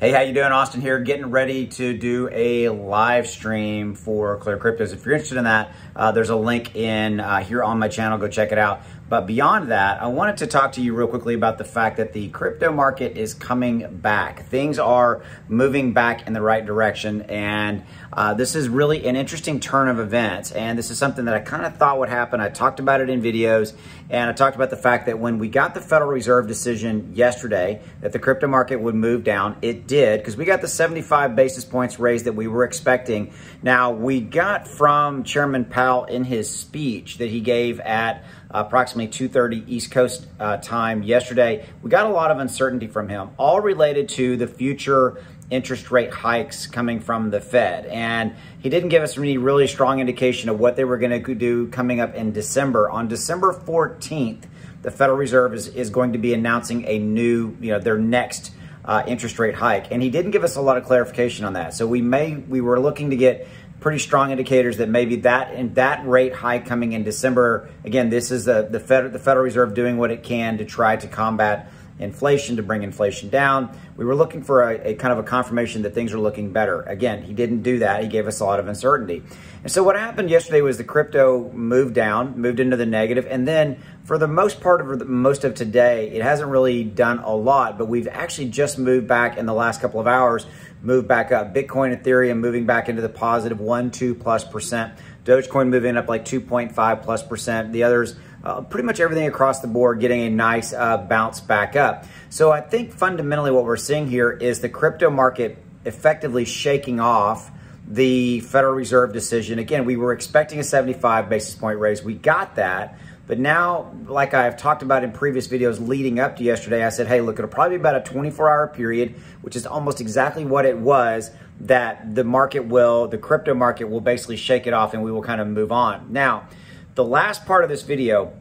Hey, how you doing? Austin here, getting ready to do a live stream for Clear Cryptos. If you're interested in that, uh, there's a link in uh, here on my channel. Go check it out. But beyond that, I wanted to talk to you real quickly about the fact that the crypto market is coming back. Things are moving back in the right direction, and uh, this is really an interesting turn of events. And this is something that I kind of thought would happen. I talked about it in videos, and I talked about the fact that when we got the Federal Reserve decision yesterday that the crypto market would move down, it did because we got the 75 basis points raise that we were expecting. Now, we got from Chairman Powell in his speech that he gave at approximately 2.30 East Coast uh, time yesterday. We got a lot of uncertainty from him, all related to the future interest rate hikes coming from the Fed. And he didn't give us any really strong indication of what they were going to do coming up in December. On December 14th, the Federal Reserve is, is going to be announcing a new, you know, their next uh, interest rate hike. And he didn't give us a lot of clarification on that. So we may, we were looking to get pretty strong indicators that maybe that and that rate high coming in December. Again, this is the the, Fed, the Federal Reserve doing what it can to try to combat inflation to bring inflation down. We were looking for a, a, kind of a confirmation that things are looking better. Again, he didn't do that. He gave us a lot of uncertainty. And so what happened yesterday was the crypto moved down, moved into the negative, and then for the most part of most of today, it hasn't really done a lot, but we've actually just moved back in the last couple of hours, moved back up. Bitcoin, Ethereum moving back into the positive one, two plus percent. Dogecoin moving up like 2.5 plus percent. The others uh, pretty much everything across the board getting a nice uh, bounce back up. So I think fundamentally what we're seeing here is the crypto market effectively shaking off the Federal Reserve decision. Again, we were expecting a 75 basis point raise. We got that. But now, like I've talked about in previous videos leading up to yesterday, I said, hey, look, it'll probably be about a 24 hour period, which is almost exactly what it was, that the market will, the crypto market will basically shake it off and we will kind of move on. Now, the last part of this video,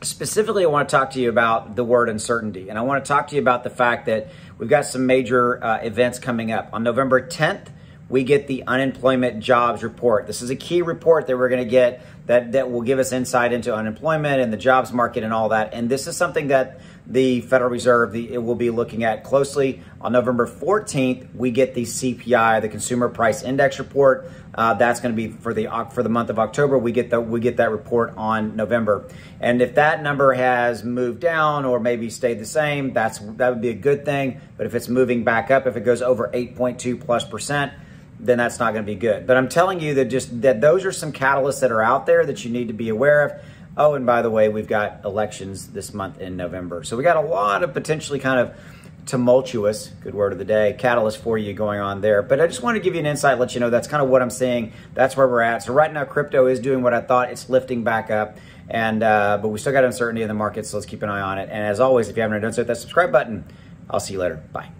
specifically, I want to talk to you about the word uncertainty. And I want to talk to you about the fact that we've got some major uh, events coming up. On November 10th, we get the unemployment jobs report. This is a key report that we're going to get that, that will give us insight into unemployment and the jobs market and all that. And this is something that the Federal Reserve the, it will be looking at closely. On November 14th, we get the CPI, the Consumer Price Index report. Uh, that's going to be for the for the month of October. We get the we get that report on November, and if that number has moved down or maybe stayed the same, that's that would be a good thing. But if it's moving back up, if it goes over 8.2 plus percent, then that's not going to be good. But I'm telling you that just that those are some catalysts that are out there that you need to be aware of. Oh, and by the way, we've got elections this month in November. So we got a lot of potentially kind of tumultuous, good word of the day, catalyst for you going on there. But I just want to give you an insight, let you know that's kind of what I'm seeing. That's where we're at. So right now, crypto is doing what I thought. It's lifting back up. And uh, but we still got uncertainty in the market, so let's keep an eye on it. And as always, if you haven't done so, hit that subscribe button. I'll see you later. Bye.